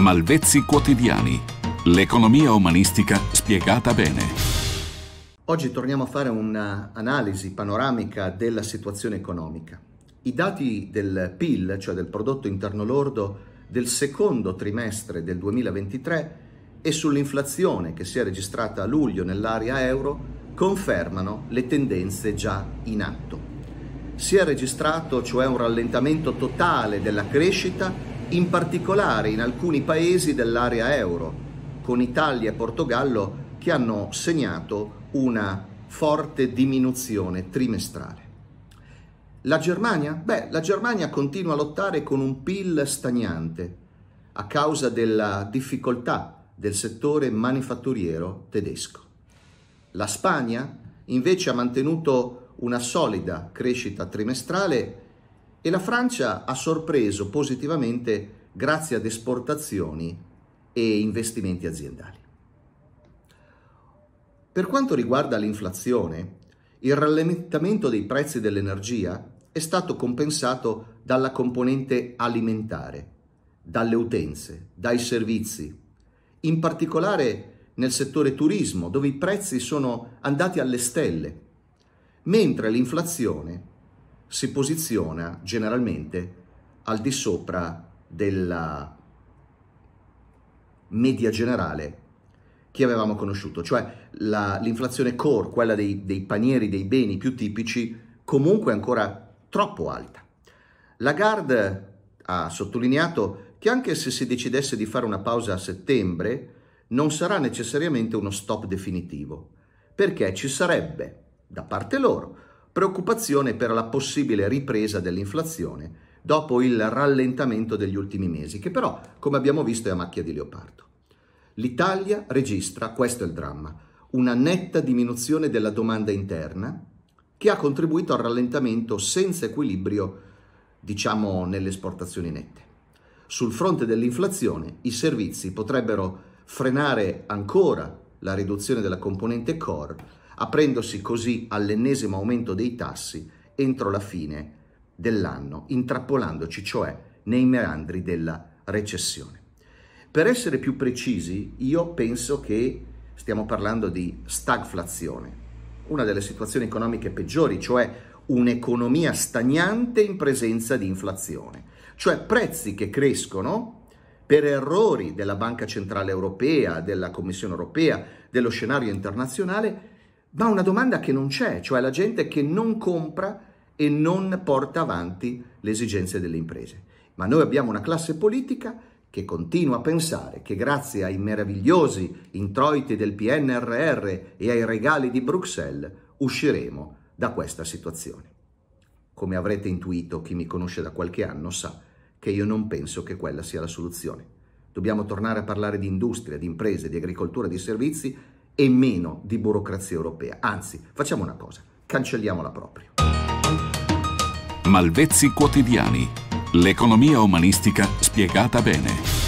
Malvezzi quotidiani. L'economia umanistica spiegata bene. Oggi torniamo a fare un'analisi panoramica della situazione economica. I dati del PIL, cioè del prodotto interno lordo, del secondo trimestre del 2023 e sull'inflazione che si è registrata a luglio nell'area euro confermano le tendenze già in atto. Si è registrato cioè un rallentamento totale della crescita, in particolare in alcuni paesi dell'area euro, con Italia e Portogallo che hanno segnato una forte diminuzione trimestrale. La Germania? Beh, la Germania continua a lottare con un PIL stagnante a causa della difficoltà del settore manifatturiero tedesco. La Spagna invece ha mantenuto una solida crescita trimestrale e la Francia ha sorpreso positivamente grazie ad esportazioni e investimenti aziendali. Per quanto riguarda l'inflazione, il rallentamento dei prezzi dell'energia è stato compensato dalla componente alimentare, dalle utenze, dai servizi, in particolare nel settore turismo, dove i prezzi sono andati alle stelle, mentre l'inflazione si posiziona generalmente al di sopra della media generale che avevamo conosciuto, cioè la, l'inflazione core, quella dei, dei panieri dei beni più tipici, comunque ancora troppo alta. Lagarde ha sottolineato che anche se si decidesse di fare una pausa a settembre, non sarà necessariamente uno stop definitivo, perché ci sarebbe, da parte loro, preoccupazione per la possibile ripresa dell'inflazione dopo il rallentamento degli ultimi mesi, che però, come abbiamo visto, è a macchia di leopardo. L'Italia registra, questo è il dramma, una netta diminuzione della domanda interna che ha contribuito al rallentamento senza equilibrio, diciamo, nelle esportazioni nette. Sul fronte dell'inflazione, i servizi potrebbero frenare ancora la riduzione della componente core, aprendosi così all'ennesimo aumento dei tassi entro la fine dell'anno, intrappolandoci cioè nei meandri della recessione. Per essere più precisi, io penso che stiamo parlando di stagflazione, una delle situazioni economiche peggiori, cioè un'economia stagnante in presenza di inflazione, cioè prezzi che crescono per errori della Banca Centrale Europea, della Commissione Europea, dello scenario internazionale, ma una domanda che non c'è, cioè la gente che non compra e non porta avanti le esigenze delle imprese. Ma noi abbiamo una classe politica che continua a pensare che grazie ai meravigliosi introiti del PNRR e ai regali di Bruxelles usciremo da questa situazione. Come avrete intuito, chi mi conosce da qualche anno sa che io non penso che quella sia la soluzione. Dobbiamo tornare a parlare di industria, di imprese, di agricoltura, di servizi e meno di burocrazia europea. Anzi, facciamo una cosa, cancelliamola proprio. Malvezzi quotidiani. L'economia umanistica spiegata bene.